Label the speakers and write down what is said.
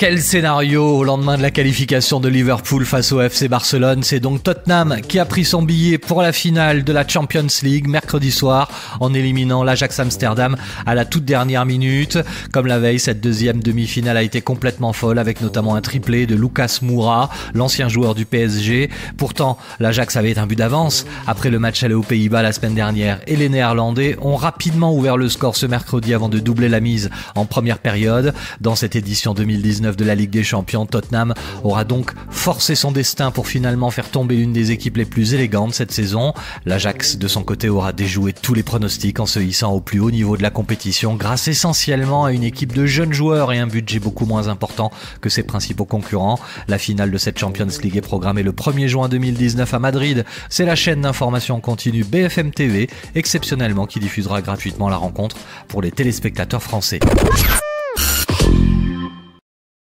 Speaker 1: Quel scénario au lendemain de la qualification de Liverpool face au FC Barcelone? C'est donc Tottenham qui a pris son billet pour la finale de la Champions League mercredi soir en éliminant l'Ajax Amsterdam à la toute dernière minute. Comme la veille, cette deuxième demi-finale a été complètement folle avec notamment un triplé de Lucas Moura, l'ancien joueur du PSG. Pourtant, l'Ajax avait un but d'avance après le match allé aux Pays-Bas la semaine dernière et les Néerlandais ont rapidement ouvert le score ce mercredi avant de doubler la mise en première période. Dans cette édition 2019, de la Ligue des Champions, Tottenham aura donc forcé son destin pour finalement faire tomber l'une des équipes les plus élégantes cette saison. L'Ajax, de son côté, aura déjoué tous les pronostics en se hissant au plus haut niveau de la compétition grâce essentiellement à une équipe de jeunes joueurs et un budget beaucoup moins important que ses principaux concurrents. La finale de cette Champions League est programmée le 1er juin 2019 à Madrid. C'est la chaîne d'information continue BFM TV, exceptionnellement, qui diffusera gratuitement la rencontre pour les téléspectateurs français.